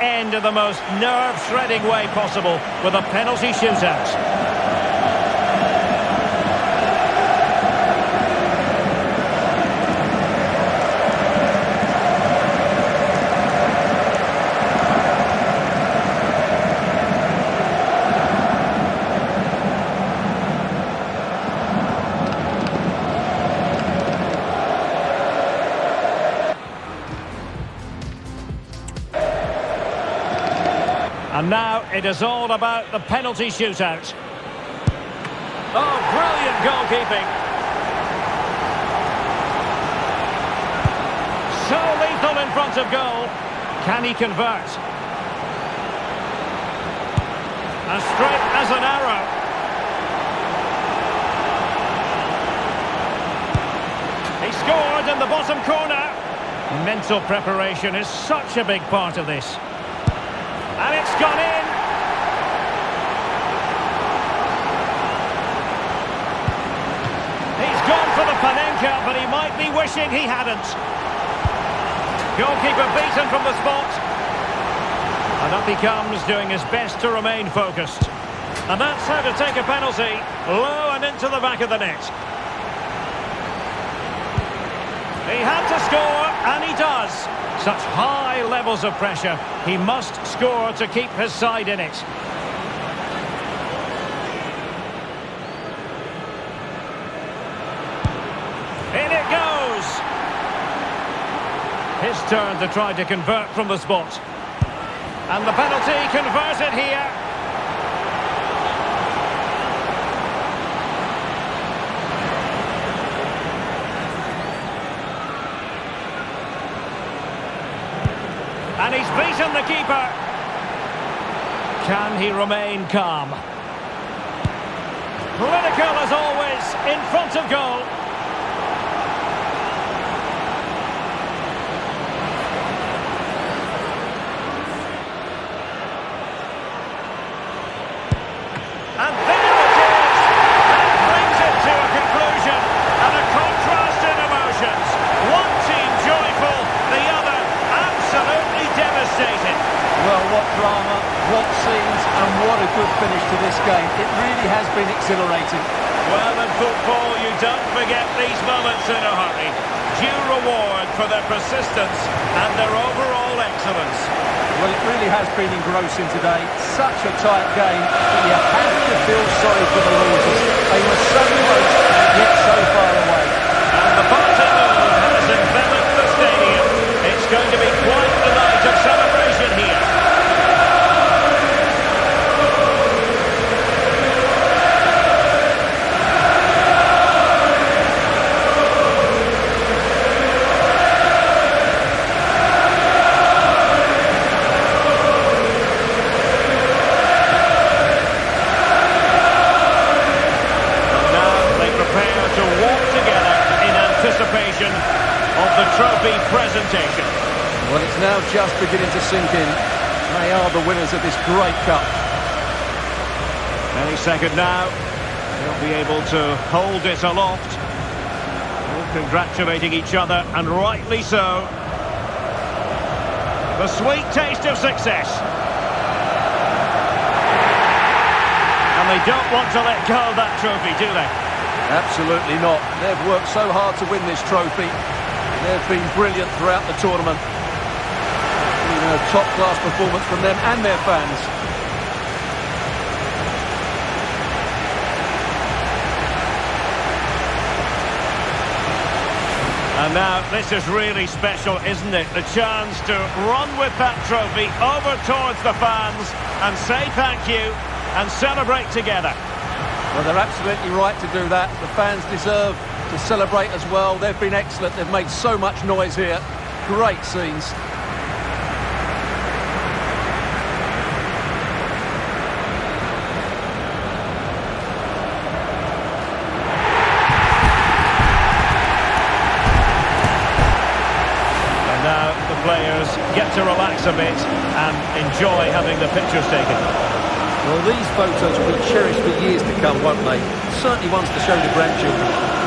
end in the most nerve-shredding way possible with a penalty shootout. And now it is all about the penalty shootout. Oh, brilliant goalkeeping. So lethal in front of goal. Can he convert? As straight as an arrow. He scored in the bottom corner. Mental preparation is such a big part of this. And it's gone in. He's gone for the Panenka, but he might be wishing he hadn't. Goalkeeper beaten from the spot. And up he comes, doing his best to remain focused. And that's how to take a penalty. Low and into the back of the net. He had to score, and he does. Such high levels of pressure. He must score to keep his side in it. In it goes. His turn to try to convert from the spot. And the penalty converted here. And he's beaten the keeper. Can he remain calm? Clinical as always, in front of goal. And there it is! That brings it to a conclusion. And a contrast in emotions. One team joyful, the other absolutely devastated. Well, what drama, what scenes, and what a good finish to this game. It really has been exhilarating. Well, in football, you don't forget these moments in a hurry. Due reward for their persistence and their overall excellence. Well, it really has been engrossing today. Such a tight game, but you have to feel sorry for the losers. They were so close, yet so far of the trophy presentation. Well, it's now just beginning to sink in. They are the winners of this great cup. Any second now, they'll be able to hold it aloft. All congratulating each other, and rightly so. The sweet taste of success. And they don't want to let go of that trophy, do they? Absolutely not. They've worked so hard to win this trophy. They've been brilliant throughout the tournament. Been a top-class performance from them and their fans. And now, this is really special, isn't it? The chance to run with that trophy over towards the fans and say thank you and celebrate together. Well, they're absolutely right to do that. The fans deserve to celebrate as well. They've been excellent. They've made so much noise here. Great scenes. And now the players get to relax a bit and enjoy having the pictures taken. Well, these photos will be cherished for years to come, won't they? Certainly ones to show the grandchildren.